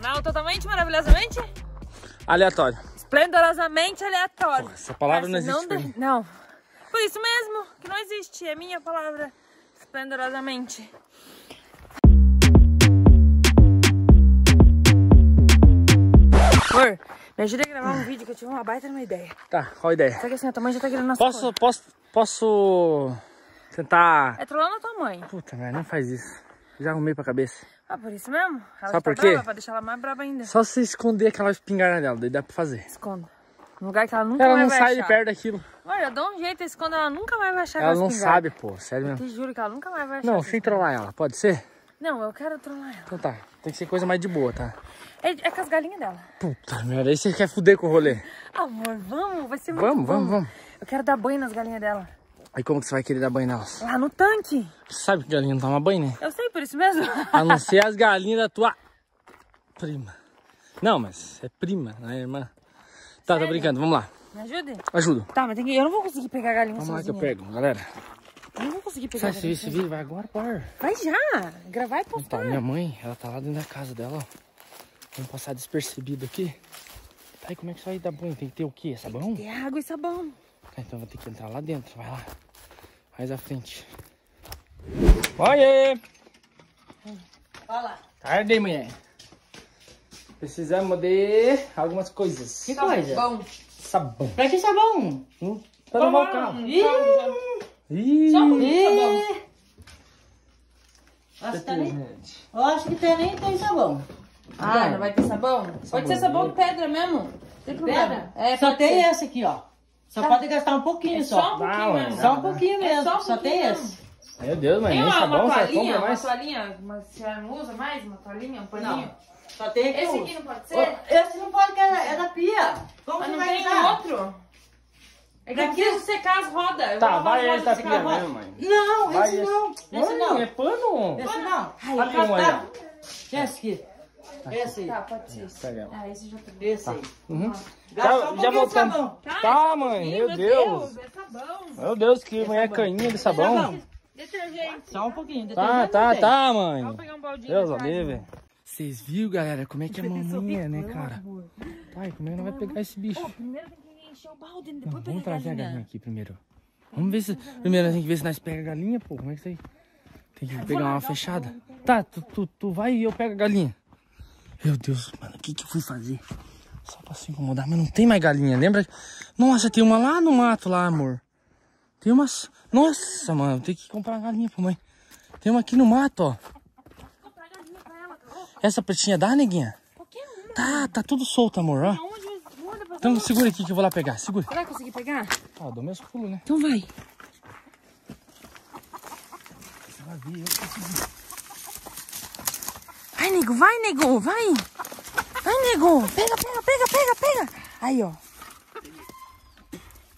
canal, totalmente maravilhosamente, Aleatório. esplendorosamente aleatório. Essa palavra não existe pra de-. Não. Por isso mesmo, que não existe, é minha palavra, esplendorosamente. Amor, me ajuda a gravar um vídeo que eu tive uma baita numa ideia. Tá, qual a ideia? Só que assim, a tua mãe já tá querendo nossa Posso, cor. posso, posso tentar... É trollando a tua mãe. Puta, velho, não faz isso. Já arrumei pra cabeça. Ah, por isso mesmo? Ela Sabe por quê? brava, pra deixar ela mais brava ainda. Só se esconder aquela espingarda dela, daí dá pra fazer. Esconda. No lugar que ela nunca Ela mais não vai sai achar. de perto daquilo. Olha, eu dou um jeito, eu escondo, ela nunca mais vai achar Ela não espingarda. sabe, pô. Sério Eu mesmo. te juro que ela nunca mais vai achar. Não, sem trollar ela, pode ser? Não, eu quero trollar ela. Então tá, tem que ser coisa mais de boa, tá? É, é com as galinhas dela. Puta merda, aí você quer fuder com o rolê. Amor, vamos, vai ser muito Vamos, bom. vamos, vamos. Eu quero dar banho nas galinhas dela. Aí como que você vai querer dar banho nelas? Lá no tanque. Você sabe que galinha não toma banho, né? Eu sei, por isso mesmo. A não ser as galinhas da tua prima. Não, mas é prima, não é irmã. Tá, Sério? brincando, vamos lá. Me ajude? Ajudo. Tá, mas tem que... eu não vou conseguir pegar a galinha Vamos lá que eu sozinha. pego, galera. Eu não vou conseguir pegar Sai a galinha esse sozinha. vídeo, vai agora, por. Vai já. Gravar e Tá, postar. minha mãe, ela tá lá dentro da casa dela, ó. Vamos passar despercebido aqui. Aí como é que isso vai dar banho? Tem que ter o quê? Sabão? Tem água e sabão. Ah, então vou ter que entrar lá dentro, vai lá. Mais à frente. Olha lá. Tarde, mulher. Precisamos de algumas coisas. Que coisa? Bom. Sabão. Pra que sabão? Hum, pra lavar o carro. Ih, Ih, Só um pouquinho de sabão. ih. Acho que tá nem... Eu acho que tem, nem tem sabão. Ah, não vai ter sabão? Pode ser sabão de pedra mesmo. Tem problema. Pedra? É, só tem ser. esse aqui, ó. Só Tá. pode gastar um pouquinho É só. só um pouquinho Não, mesmo. Só um pouquinho É mesmo. só um só tem pouquinho esse. Meu Deus, mas Tem nem uma, sabão, uma você toalhinha, compra uma mais. toalhinha, mas você não usa mais uma toalhinha, um paninho? Não. Só tem aqui Esse aqui não pode ser? Esse não pode, que é é da pia. Como Mas não vai tem usar? outro? É que preciso secar as rodas. Eu Tá, vai esse da rodas pia mesmo, mãe. Não, Vai esse não. Esse não. é pano. Esse não. Ali um aí, ó. Esse aqui. Esse aí. Tá, pode ser esse. Pega ela. Ah, esse já tá. Esse aí. Uhum. Gasta Já- um já voltamos. sabão. Tá, mãe, meu Deus. É sabão. Meu Deus, que mulher caninha de sabão. Detergente. Só um pouquinho. Tá, detergente tá, não tem. tá, mãe. Vamos pegar um baldinho. Deus livre. Vocês viram, galera, como é que a mamãe é, né, cara? Tá, e como é que nós vai pegar esse bicho? Pô, primeiro tem que encher o balde, Não, depois vamos pegar trazer a galinha aqui primeiro. Vamos ver se. Primeiro nós tem que ver se nós pega a galinha, pô. Como é que isso aí? Tem que pegar uma fechada. Tá, tu, tu, tu vai e eu pego a galinha. Meu Deus, mano, o que que eu fui fazer? Só pra se incomodar, mas não tem mais galinha, lembra? Nossa, tem uma lá no mato lá, amor. Tem umas. Nossa, mano, tem que comprar uma galinha pra mãe. Tem uma aqui no mato, ó. Essa pretinha dá, neguinha? Qualquer uma. Tá, tá tudo solto, amor, ó. Então segura aqui que eu vou lá pegar, segura. Você vai conseguir pegar? Ah, dou meus pulos, né? Então vai. Ela viu, eu consegui. Vai, nego, vai, nego, vai. Vai, nego. Pega, pega, pega, pega, pega. Aí, ó.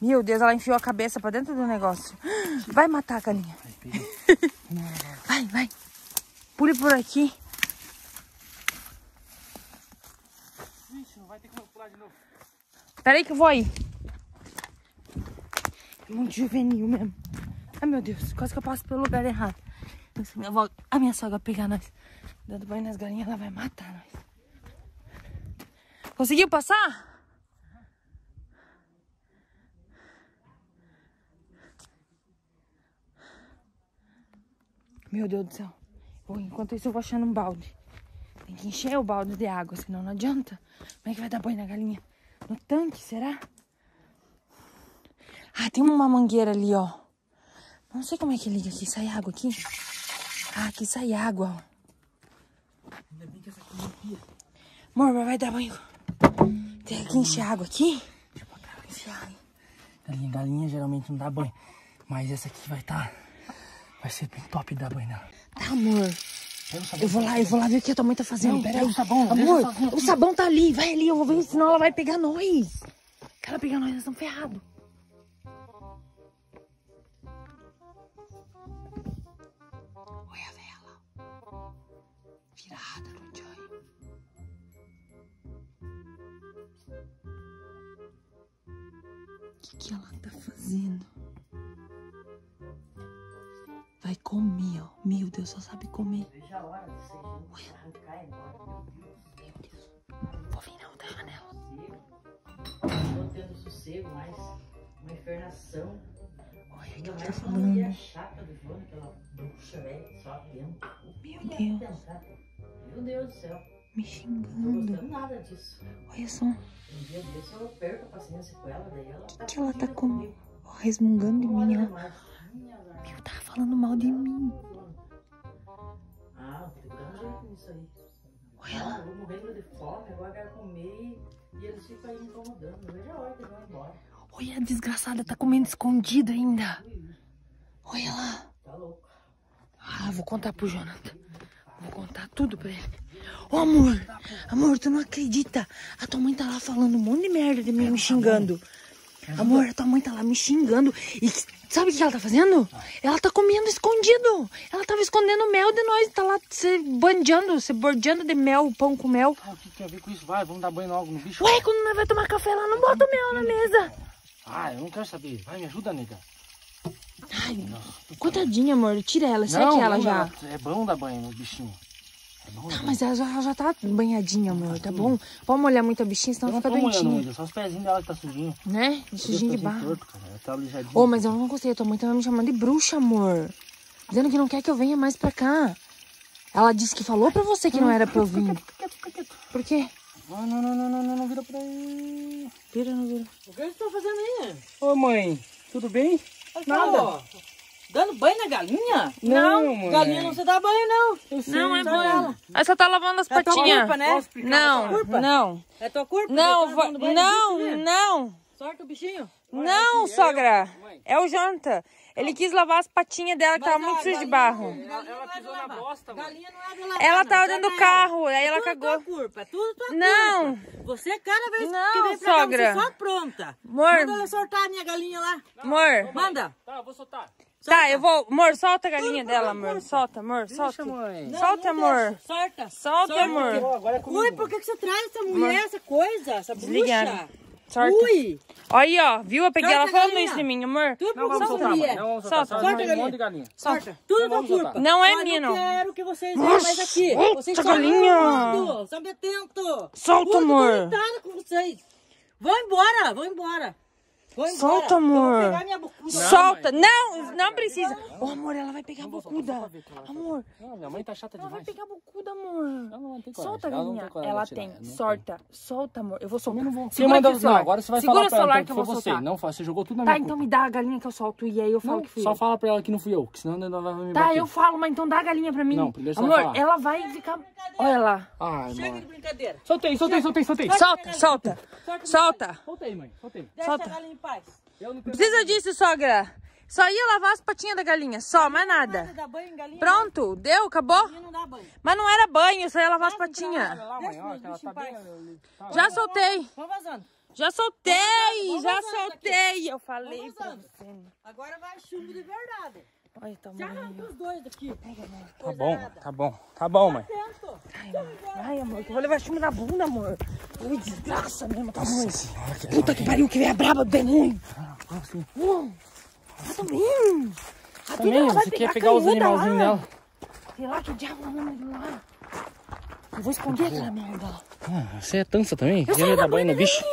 Meu Deus, ela enfiou a cabeça pra dentro do negócio. Vai matar a galinha. Vai, vai. Pule por aqui. Pera aí que eu vou aí. É muito juvenil mesmo. Ai, meu Deus, quase que eu passo pelo lugar errado. Se minha avó, a minha sogra pegar nós dando banho nas galinhas, ela vai matar nós. Conseguiu passar? Meu Deus do céu. Bom, enquanto isso eu vou achando um balde. Tem que encher o balde de água, senão não adianta. Como é que vai dar banho na galinha? No tanque, será? Ah, tem uma mangueira ali, ó. Não sei como é que liga aqui. Sai água aqui? Ah, aqui sai água, ó. Amor, mas vai dar banho. Tem que encher água aqui? Enfiar aí. Galinha, galinha geralmente não dá banho. Mas essa aqui vai estar. Vai ser bem top dar banho nela. Tá, amor. Eu vou lá, eu vou lá ver o que a tua mãe tá fazendo. Não, Pera aí. o sabão, Amor, o sabão o sabão tá ali. Vai ali, eu vou ver, senão ela vai pegar nós. Ela pegar nós, nós estamos ferrados. Olha a vela. Virada no Joy. O que, que ela tá fazendo? Comer, ó. Meu Deus, só sabe comer. Veja a hora de vocês arrancar embora. Meu Deus. Vou vir na outra janela. Não tendo sossego mais. Uma infernação. Olha o que Ainda ela tá falando. mulher chata do João, aquela bruxa velha, só dentro. Meu Deus. Meu Deus do céu. Me Não tô xingando. gostando nada disso. Olha só. Um dia desse eu perco a paciência com ela, daí ela tá que ela tá fodida com- comigo. Ó, resmungando de Não mim, olha ó. Meu, tava falando mal de mim. Ah, tem que dar um jeito nisso aí. Olha lá. eu vou morrendo de fome, agora quero comer e eles ficam aí me incomodando. Não vejo a hora que eles vão embora. Olha a desgraçada, tá comendo escondido ainda. Olha lá. Tá louco. Ah, vou contar pro Jonathan. Vou contar tudo pra ele. Ô, amor. Amor, tu não acredita. A tua mãe tá lá falando um monte de merda de mim, me xingando. Amor, a tua mãe tá lá me xingando. E sabe o que ela tá fazendo? Ela tá comendo escondido. Ela tava escondendo mel de nós. Tá lá se bandeando, se bordeando de mel, pão com mel. Ah, o que tem a ver com isso? Vai, vamos dar banho logo no bicho. Ué, quando nós vai tomar café, ela não bota o mel na mesa. Ah, eu não quero saber. Vai, me ajuda, nega. Ai, coitadinha, amor. Tira ela, sete ela não, já. É bom dar banho no bichinho. Bom Tá, banho. mas ela já, ela já tá banhadinha, amor, tá bom? Pode molhar muito a bichinha, senão não fica doentinha. ainda, só os pezinhos dela que tá sujinho. Né? Sujinho de barro. torto. Ela tá. Ô, mas eu não gostei. Tua mãe tava me chamando de bruxa, amor. Dizendo que não quer que eu venha mais pra cá. Ela disse que falou pra você que não era pra eu vir. Por quê? Não, não, não, não, não, não, não vira pra aí. Vira, não vira. O que vocês estão fazendo aí? Ô, mãe, tudo bem? Nada. Ó, dando banho na galinha? Não, mãe. Galinha não se dá banho, não. Eu sei, Não, é tá bom. Aí só tá lavando as É tua patinhas. culpa, né? Não, É tua culpa? não. É tua culpa? Não, Você tá banho não, bicho, não. Sorte o bichinho. Não, sogra. É o Jonathan. Ele quis lavar as patinhas dela que tava muito ó, sujo de barro. Galinha não é de pisou na bosta. Galinha não é de lavar. Ela não, tava só dentro do ela. carro, aí É ela tudo cagou. tua culpa, é tudo tua Não. culpa. Você, cada vez Não, que vem pra cá, sogra. você só pronta. Amor. Manda ela soltar a minha galinha lá. Amor. Manda. Tá, eu vou soltar. Tá, eu vou. Amor, solta a galinha dela, amor. Solta, amor, solta. mãe. Solta, não amor. deixa. Solta. Solta, amor. Comigo. Ui, por que, que você traz essa mulher, essa coisa, essa Desliga. bruxa? Solta. Ui. Olha aí, ó. Viu? Eu peguei Solta ela falando isso de mim, amor. Tudo Não por vamos culpa soltar, mãe. Não vamos soltar. Solta. Solta, um galinha. galinha. Solta. Tudo vamos culpa. Não é minha, não. quero que vocês venham mais aqui. Solta, Vocês estão galinha. Estão me atento. Solta, Hoje eu tô amor. com vocês. Vão embora, vão embora. Solta, Eu vou amor. pegar minha bocuda. Solta. Não, não precisa. Ô, amor, ela vai pegar a bocuda. Amor, Não, minha mãe tá chata ela vai demais. pegar a bocuda, amor. Ela não tem. Solta não galinha. Ela tem. não Solta. Solta, amor. Eu vou soltar. Quem Segura manda aqui o não, celular. agora você vai Segura falar o pra ela celular então, que que eu foi vou você. soltar. Não, você jogou tudo na Tá, minha então culpa. me dá a galinha que eu solto e aí eu falo Não, que fui só fala pra ela que não fui eu, que senão ela vai me Tá, bater. eu falo, mas então dá a galinha pra mim. Não, primeiro Amor, ela vai ficar... Olha lá. Ai, Chega mãe. de brincadeira. Soltei, soltei, soltei, soltei. Solta, solta. Solta. Soltei, mãe, soltei. Deixa Solta. Paz. Eu não Precisa disso, sogra. Só ia lavar as patinhas da galinha. Só, mais nada. Dá banho em galinha. Pronto, deu, acabou? Não dá banho. Mas não era banho, só ia lavar as patinhas. tá tá- Já soltei. Já soltei, já soltei. Eu falei pra você. Agora vai chumbo de verdade. Olha, tá Já arranca os dois daqui. Tá bom, tá bom, tá bom, mãe. Ai, amor, que eu vou levar chumbo na bunda, amor. Ui, desgraça mesmo, tá. Senhora, que Puta que pariu, que veio braba do demônio. assim. Hum. Eu também. A Também, Duda vai você quer a pegar os animalzinhos dela. Sei lá que diabo é o nome dele lá. Eu vou esconder aquela merda. Ah, você é tansa também? Eu Queria dar da banho no banho bicho?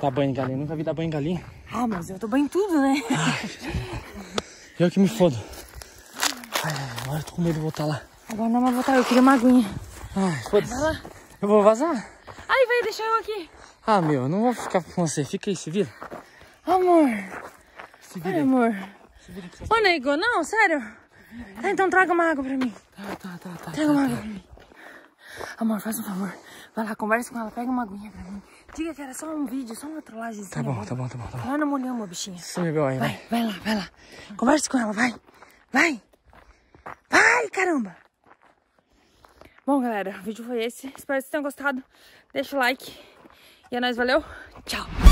Dar banho em galinha, nunca vi dar banho em galinha. Ah, mas eu tô bem em tudo, né? Eu que me fodo. Ai, agora eu tô com medo de voltar lá. Agora não vai voltar, eu queria uma aguinha. Ai, foda-se. Eu vou vazar? Ai, vai deixar eu aqui. Ah, meu, eu não vou ficar com você. Fica aí, se vira. Amor. Se vira Ai, amor. Ô, nego, não, sério. Tá, então traga uma água pra mim. Tá, tá, tá, tá. Traga uma água pra mim. Amor, faz um favor. Vai lá, conversa com ela, pega uma aguinha pra mim. Diga que era só um vídeo, só uma trollagemzinha. Tá bom, tá bom, tá bom, tá bom. Nós não molhamos bichinha. Você me viu aí, vai. Vai, vai lá, vai lá. Converse com ela, vai. Vai. Vai, caramba. Bom, galera, o vídeo foi esse. Espero que vocês tenham gostado. Deixa o like. E é nóis, valeu. Tchau.